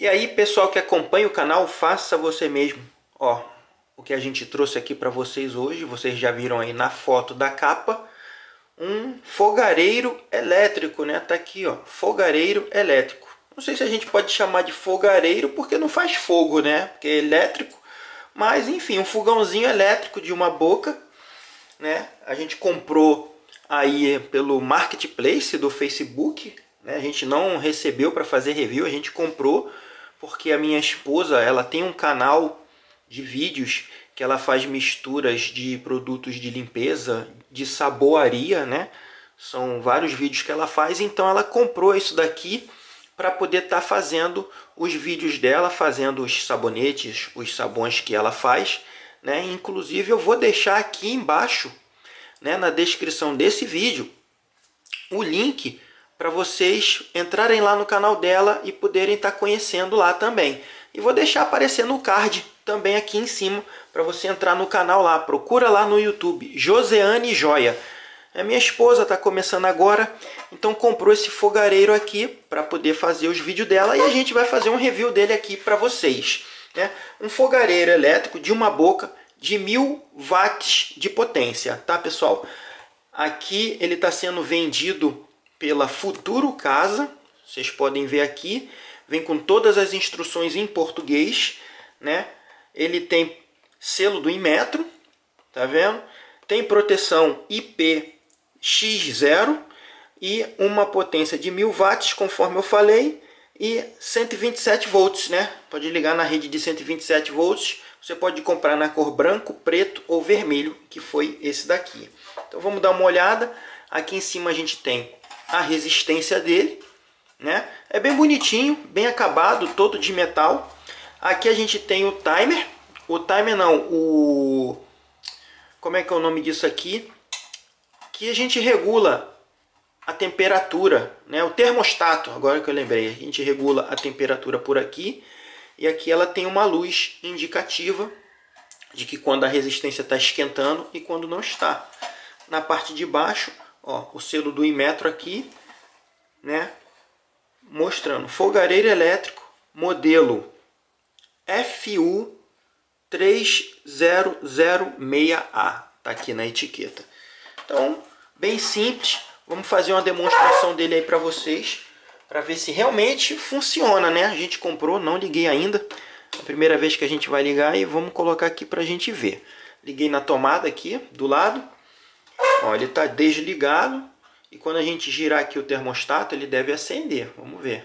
E aí, pessoal que acompanha o canal, faça você mesmo. Ó, o que a gente trouxe aqui para vocês hoje, vocês já viram aí na foto da capa, um fogareiro elétrico, né? Tá aqui, ó, fogareiro elétrico. Não sei se a gente pode chamar de fogareiro porque não faz fogo, né? Porque é elétrico. Mas, enfim, um fogãozinho elétrico de uma boca, né? A gente comprou aí pelo marketplace do Facebook, né? A gente não recebeu para fazer review, a gente comprou porque a minha esposa ela tem um canal de vídeos que ela faz misturas de produtos de limpeza, de saboaria, né? São vários vídeos que ela faz, então ela comprou isso daqui para poder estar tá fazendo os vídeos dela, fazendo os sabonetes, os sabões que ela faz, né? Inclusive eu vou deixar aqui embaixo, né, na descrição desse vídeo, o link para vocês entrarem lá no canal dela e poderem estar tá conhecendo lá também. E vou deixar aparecendo o card também aqui em cima para você entrar no canal lá. Procura lá no YouTube, Joseane Joia. A minha esposa está começando agora, então comprou esse fogareiro aqui para poder fazer os vídeos dela e a gente vai fazer um review dele aqui para vocês. Né? Um fogareiro elétrico de uma boca de 1000 watts de potência, tá pessoal? Aqui ele está sendo vendido pela Futuro Casa. Vocês podem ver aqui. Vem com todas as instruções em português. Né? Ele tem selo do Inmetro. Tá vendo? Tem proteção IPX0 e uma potência de 1000 watts, conforme eu falei, e 127 volts, né? Pode ligar na rede de 127 volts. Você pode comprar na cor branco, preto ou vermelho, que foi esse daqui. Então vamos dar uma olhada. Aqui em cima a gente tem a resistência dele, né? É bem bonitinho, bem acabado, todo de metal. Aqui a gente tem o timer, o timer não, o como é que é o nome disso aqui? Que a gente regula a temperatura, né? O termostato, agora que eu lembrei, a gente regula a temperatura por aqui e aqui ela tem uma luz indicativa de que quando a resistência está esquentando e quando não está. Na parte de baixo Ó, o selo do Inmetro aqui, né? Mostrando fogareiro elétrico modelo FU 3006A. Tá aqui na etiqueta. Então, bem simples. Vamos fazer uma demonstração dele aí para vocês. Para ver se realmente funciona, né? A gente comprou, não liguei ainda. É a primeira vez que a gente vai ligar e vamos colocar aqui para a gente ver. Liguei na tomada aqui do lado. Ó, ele está desligado e quando a gente girar aqui o termostato, ele deve acender. Vamos ver.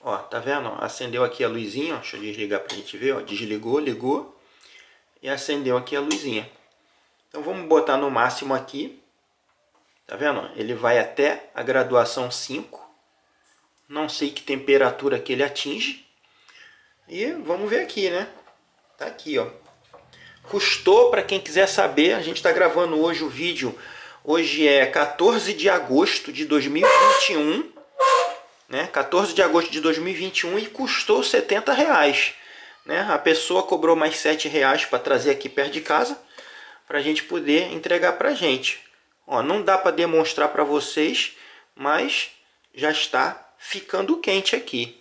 Ó, tá vendo? Acendeu aqui a luzinha, ó. deixa eu desligar para a gente ver. Ó. Desligou, ligou e acendeu aqui a luzinha. Então vamos botar no máximo aqui. Tá vendo? Ele vai até a graduação 5. Não sei que temperatura que ele atinge. E vamos ver aqui, né? Tá aqui, ó. Custou, para quem quiser saber, a gente está gravando hoje o vídeo. Hoje é 14 de agosto de 2021. Né? 14 de agosto de 2021 e custou 70 reais. Né? A pessoa cobrou mais 7 reais para trazer aqui perto de casa para a gente poder entregar para a gente. Ó, não dá para demonstrar para vocês, mas já está ficando quente aqui.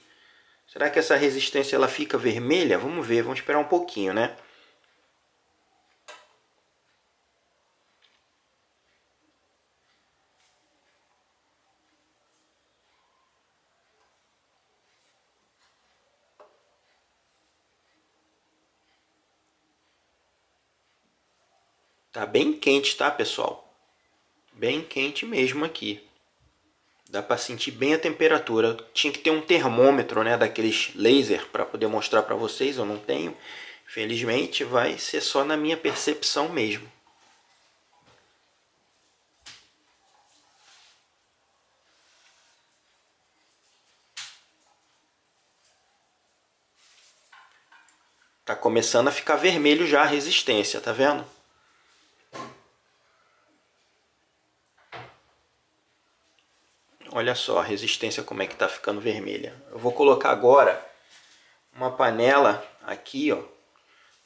Será que essa resistência ela fica vermelha? Vamos ver, vamos esperar um pouquinho, né? Tá bem quente, tá, pessoal? Bem quente mesmo aqui. Dá para sentir bem a temperatura. Tinha que ter um termômetro, né, daqueles laser para poder mostrar para vocês, eu não tenho. Felizmente vai ser só na minha percepção mesmo. Tá começando a ficar vermelho já a resistência, tá vendo? Olha só a resistência como é que está ficando vermelha. Eu vou colocar agora uma panela aqui, ó.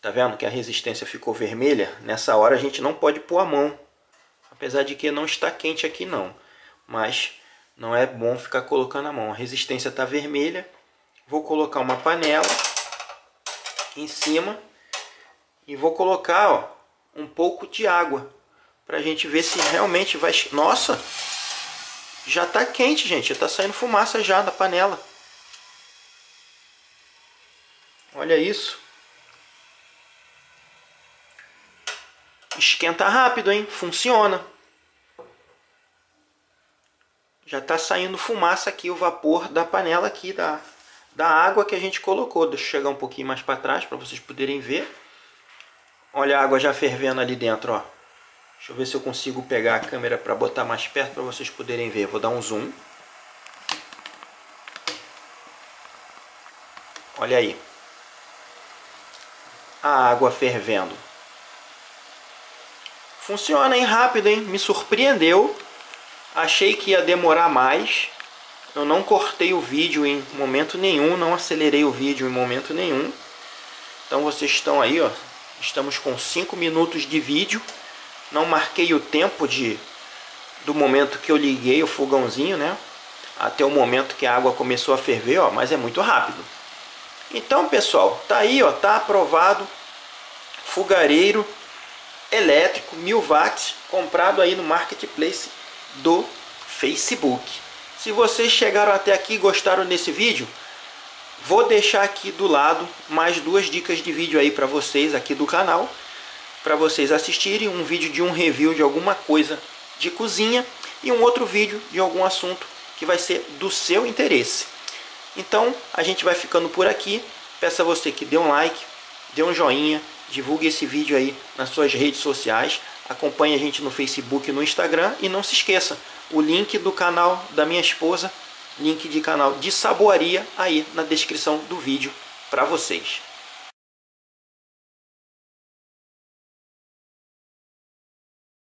Tá vendo que a resistência ficou vermelha? Nessa hora a gente não pode pôr a mão. Apesar de que não está quente aqui não. Mas não é bom ficar colocando a mão. A resistência está vermelha. Vou colocar uma panela em cima e vou colocar ó, um pouco de água para a gente ver se realmente vai... Nossa! Já está quente, gente. Já está saindo fumaça já da panela. Olha isso. Esquenta rápido, hein? Funciona. Já está saindo fumaça aqui, o vapor da panela aqui, da, da água que a gente colocou. Deixa eu chegar um pouquinho mais para trás para vocês poderem ver. Olha a água já fervendo ali dentro, ó. Deixa eu ver se eu consigo pegar a câmera para botar mais perto para vocês poderem ver. Vou dar um zoom. Olha aí. A água fervendo. Funciona, hein? Rápido, hein? Me surpreendeu. Achei que ia demorar mais. Eu não cortei o vídeo em momento nenhum, não acelerei o vídeo em momento nenhum. Então vocês estão aí, ó. Estamos com 5 minutos de vídeo. Não marquei o tempo de do momento que eu liguei o fogãozinho, né? Até o momento que a água começou a ferver, ó, mas é muito rápido. Então, pessoal, tá aí, ó, tá aprovado. Fogareiro elétrico 1000 watts, comprado aí no marketplace do Facebook. Se vocês chegaram até aqui e gostaram desse vídeo, vou deixar aqui do lado mais duas dicas de vídeo aí para vocês aqui do canal, para vocês assistirem um vídeo de um review de alguma coisa de cozinha e um outro vídeo de algum assunto que vai ser do seu interesse. Então, a gente vai ficando por aqui. Peço a você que dê um like, dê um joinha, divulgue esse vídeo aí nas suas redes sociais. Acompanhe a gente no Facebook e no Instagram. E não se esqueça, o link do canal da minha esposa, link de canal de saboaria aí na descrição do vídeo para vocês.